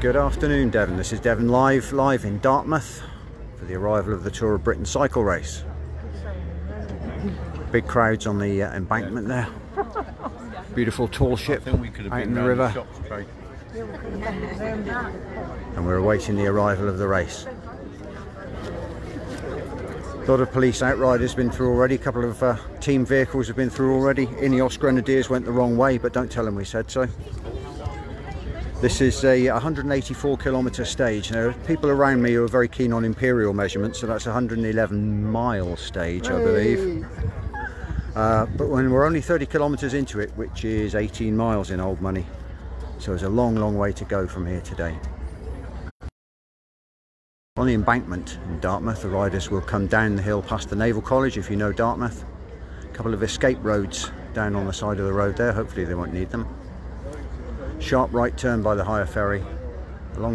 Good afternoon, Devon. This is Devon Live, live in Dartmouth for the arrival of the Tour of Britain cycle race. Big crowds on the uh, embankment there. Beautiful tall ship I think we could have out in the river, and we're awaiting the arrival of the race. A lot of police outriders been through already. A couple of uh, team vehicles have been through already. Ineos Grenadiers went the wrong way, but don't tell them we said so. This is a 184 kilometre stage. Now, people around me are very keen on imperial measurements, so that's 111 mile stage, I believe. Uh, but when we're only 30 kilometres into it, which is 18 miles in old money, so it's a long, long way to go from here today. On the embankment in Dartmouth, the riders will come down the hill past the Naval College, if you know Dartmouth. A couple of escape roads down on the side of the road there, hopefully they won't need them. Sharp right turn by the higher ferry, along